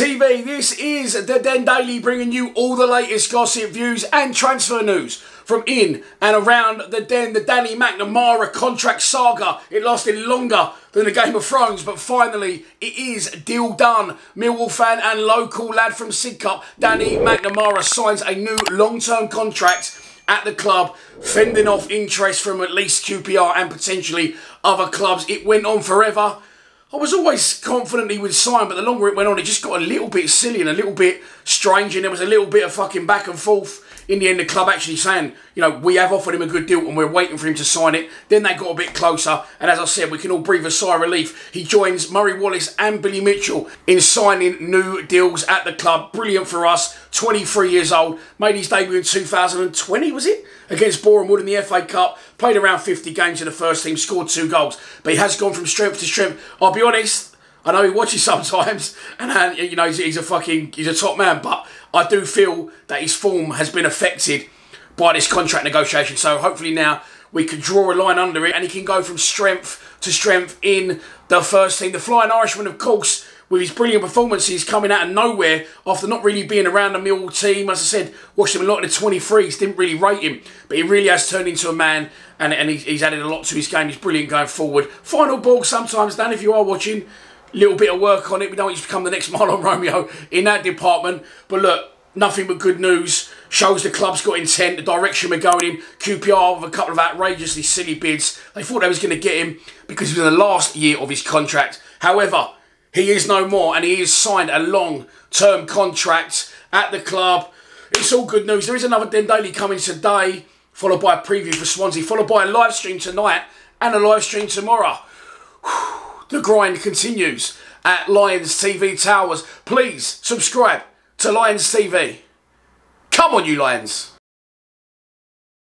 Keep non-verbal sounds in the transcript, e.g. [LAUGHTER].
TV. This is the Den Daily bringing you all the latest gossip, views, and transfer news from in and around the Den. The Danny McNamara contract saga. It lasted longer than the Game of Thrones, but finally it is deal done. Millwall fan and local lad from Sidcup, Danny McNamara, signs a new long term contract at the club, fending off interest from at least QPR and potentially other clubs. It went on forever. I was always confident he would sign, but the longer it went on, it just got a little bit silly and a little bit strange, and there was a little bit of fucking back and forth. In the end, the club actually saying, you know, we have offered him a good deal and we're waiting for him to sign it. Then they got a bit closer, and as I said, we can all breathe a sigh of relief. He joins Murray Wallace and Billy Mitchell in signing new deals at the club. Brilliant for us. 23 years old, made his debut in 2020, was it? Against Boreham Wood in the FA Cup. Played around 50 games in the first team, scored two goals. But he has gone from strength to strength. I'll be honest, I know he watches [LAUGHS] sometimes, and uh, you know he's, he's, a fucking he's a top man. But I do feel that his form has been affected by this contract negotiation. So hopefully now we can draw a line under it, and he can go from strength to strength in the first team. The Flying Irishman, of course, with his brilliant performances coming out of nowhere after not really being around the Mill team. As I said, watched him a lot in the 23s, didn't really rate him, but he really has turned into a man and, and he's, he's added a lot to his game. He's brilliant going forward. Final ball sometimes, Dan, if you are watching, little bit of work on it. We don't want you to become the next [LAUGHS] Mahlon Romeo in that department. But look, nothing but good news. Shows the club's got intent, the direction we're going in. QPR with a couple of outrageously silly bids. They thought they was going to get him because he was in the last year of his contract. However, he is no more and he has signed a long-term contract at the club. It's all good news. There is another Den Daily coming today, followed by a preview for Swansea, followed by a live stream tonight and a live stream tomorrow. The grind continues at Lions TV Towers. Please subscribe to Lions TV. Come on, you Lions.